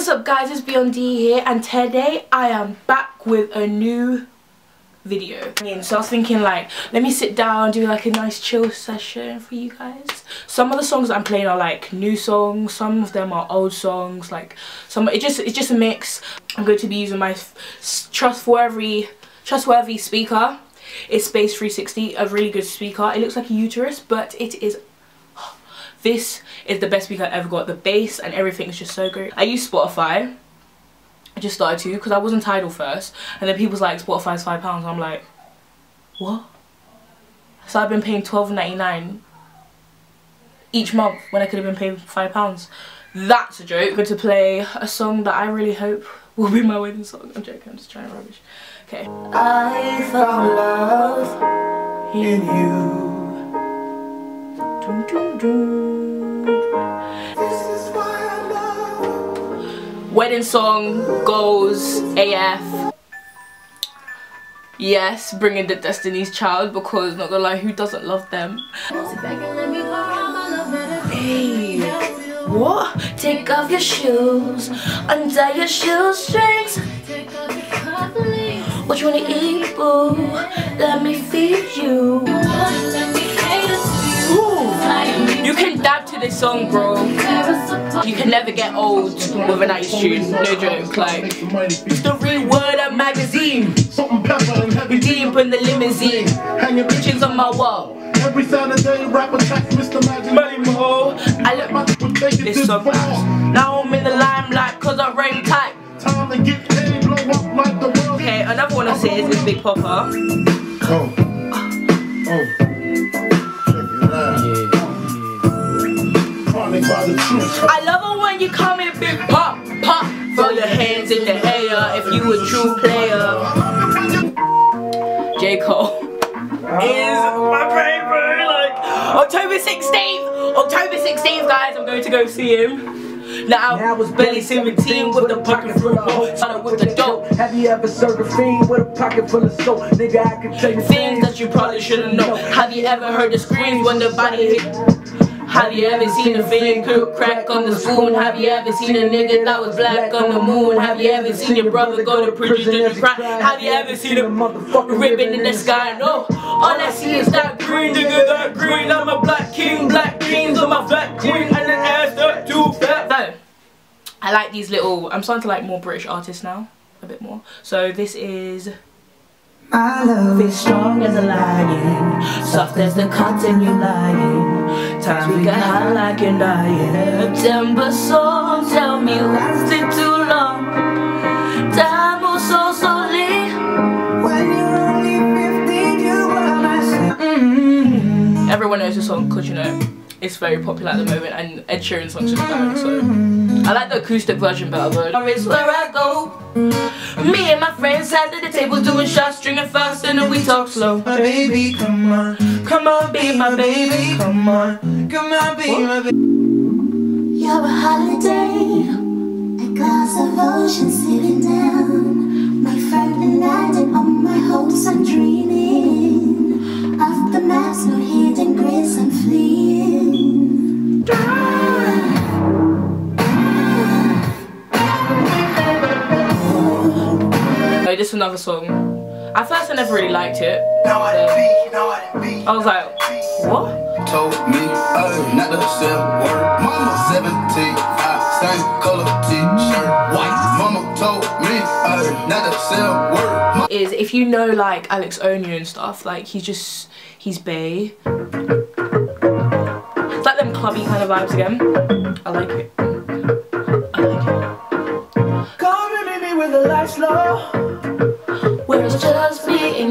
what's up guys? It's Beyond Dee here and today I am back with a new video. So I was thinking like let me sit down do like a nice chill session for you guys. Some of the songs I'm playing are like new songs. Some of them are old songs. Like some it just it's just a mix. I'm going to be using my trustworthy trustworthy speaker. It's Space 360 a really good speaker. It looks like a uterus but it is this is the best speaker I've ever got. The bass and everything is just so great. I use Spotify. I just started to because I was on Tidal first. And then people's like, Spotify's £5. I'm like, what? So I've been paying twelve ninety nine each month when I could have been paying £5. That's a joke. I'm going to play a song that I really hope will be my wedding song. I'm joking, I'm just trying to rubbish. Okay. I found love in you. Wedding song goes AF. Yes, bringing the Destiny's Child because not gonna lie, who doesn't love them? What? Take off your shoes, untie your shoestrings. What you wanna eat, boo? Let me feed you. You can dab to this song, bro. You can never get old with a nice tune. No joke, like. It's the real word of magazine. We deep in the limousine. Hanging pictures on my wall. Every Saturday, rap attack Mr. Magic. Money Mo. I let my this song. Now I'm in the limelight cause I rain tight. Time to get paid, blow up like the world. Okay, another one I say is this Big Poppa. Oh. Oh. Big pop, pop. Throw your hands in the air if you a true player. J. Cole is my favorite. Like October 16th, October 16th, guys. I'm going to go see him. Now, now I was barely 17 with a pocket full of hope. Started with the dope. Have you ever served a fiend with a pocket full of soap? Nigga, I can tell you things that you probably shouldn't know. Have you ever heard the screams when the body hit? Have you ever seen a fiend cook crack on the spoon? Have you ever seen a nigga that was black on the moon? Have you ever seen your brother go to prison and cry? Have you ever seen a motherfucker ribbon in the sky? No, all I see is that green, nigga, that green. I'm a black king, black kings on my black queen, and an ass that too fat. So, I like these little, I'm starting to like more British artists now, a bit more. So this is... My love is strong as a lion, soft as the cotton you lying. Times we got hot like you're dying. September song, tell me lasted too long. Time moves so slowly. When you're only 15, you are my mm -hmm. Everyone knows the song because you know it's very popular at the moment and Ed Sheeran's songs just back so I like the acoustic version better though. Is where I go. Me and my friends sat at the table doing shots, drinking fast and then we talk slow. My baby, come on, come on, be my baby, come on, come on, be my baby. You're a holiday, a glass of ocean sitting down. My friend and landing on my hopes and dreaming. of the maps, no hidden grids, I'm fleeing. Oh, this is another song. At first I never really liked it. Now I I be. I was like, what? Told me, uh, not the same word. Mama 17, same color t-shirt, white. Mama told me, uh, not the same word. Is if you know like Alex Onya and stuff, like he's just, he's bay. It's like them clubby kind of vibes again. I like it. I like it. Come and meet me with the lights low.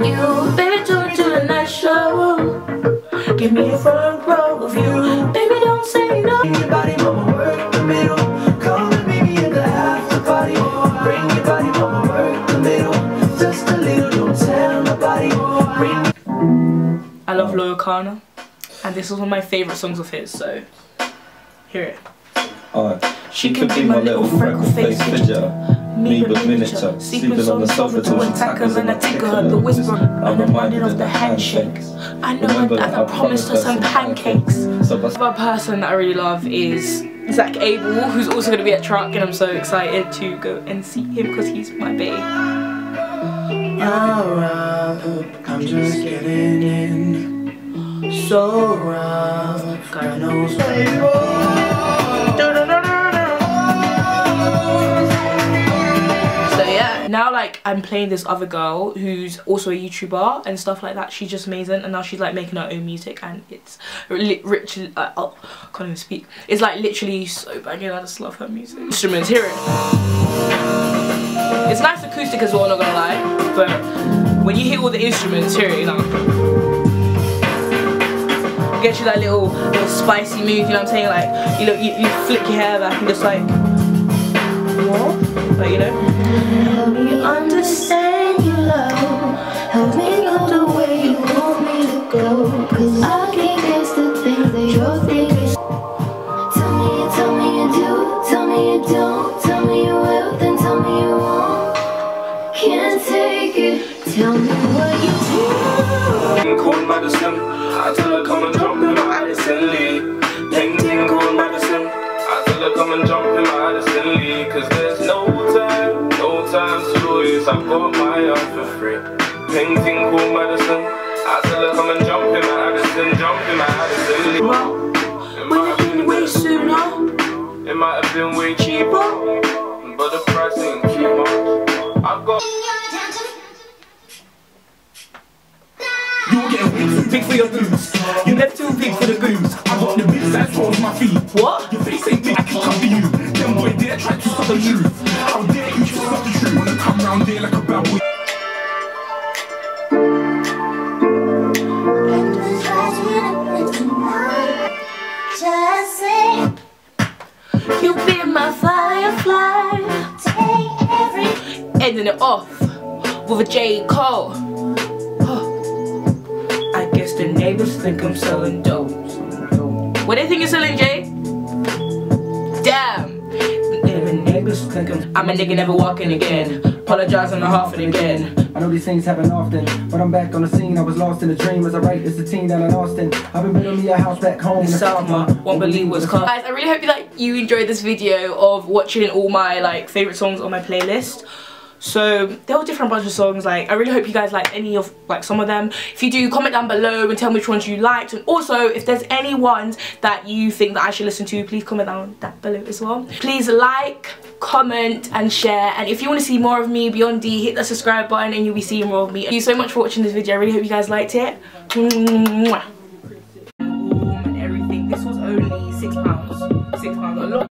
And you Baby, do it to the night show Give me a front row of you. Baby, don't say no. Anybody, mama, work the middle. Come and meet me in the after party. Bring your body, mama, work the middle. Just a little, don't tell nobody. Bring I love Loyle Carner And this is one of my favourite songs of his, so Hear it. Alright. She, she could be my little freckle-faced fidget. Me with miniature. Sleeping on the sofa to attack her and I take her the whisper. I'm reminded of the handshakes. I know that I promised her some pancakes. Another person that I really love is Zak Abel, who's also going to be at Truck, and I'm so excited to go and see him because he's my bae. I'm just getting in. So rough, God knows now like I'm playing this other girl who's also a YouTuber and stuff like that. She's just amazing and now she's like making her own music and it's rich. Uh, oh, I can't even speak. It's like literally so banging. I just love her music. Instruments, hear it. It's nice acoustic as well, not gonna lie. But when you hear all the instruments, hear it, you know. Get you that little little spicy move, you know what I'm saying? Like you know, you, you flick your hair back and just like what? Like you know. Help me understand your love. Help me go the way you want me to go. Cause I can't guess the things that you're thinking. Tell me you, tell me you do, tell me you don't. Tell me you will, then tell me you won't. Can't take it, tell me what you do. Cold medicine, I tell her come and jump in my Addison Lee. Ting ting cold medicine, I tell her come and jump in my Addison Lee. Cause there's no I got my own for free. Painting cool medicine. I tell her come and jump in my Addison, jump in my Addison. Well, it might have been way sooner. It might have been way cheaper, but the price ain't too much. I got. You're getting way too big for your boots. You're never too big for the boots. I got the big size towards my feet. What? Your face ain't big, I can cover you. Them boy dare try to stop the truth. Been my firefly. Ending it off with a J. Cole. I guess the neighbors think I'm selling dope. What do you think you're selling, Jay? Damn. Even neighbors think I'm, I'm a nigga never walking again. Apologize on the half and again. I know these things happen often, but I'm back on the scene. I was lost in a dream as I write this a teen down in Austin. I've been building me a house back home in the summer. Won't believe what's coming. Guys, I really hope you like you enjoyed this video of watching all my like favorite songs on my playlist. So there were different bunch of songs like I really hope you guys like any of like some of them. If you do comment down below and tell me which ones you liked and also if there's any ones that you think that I should listen to please comment down that below as well. Please like, comment and share and if you want to see more of me Beyond Dee hit the subscribe button and you'll be seeing more of me. Thank you so much for watching this video. I really hope you guys liked it. Mwah. Manolo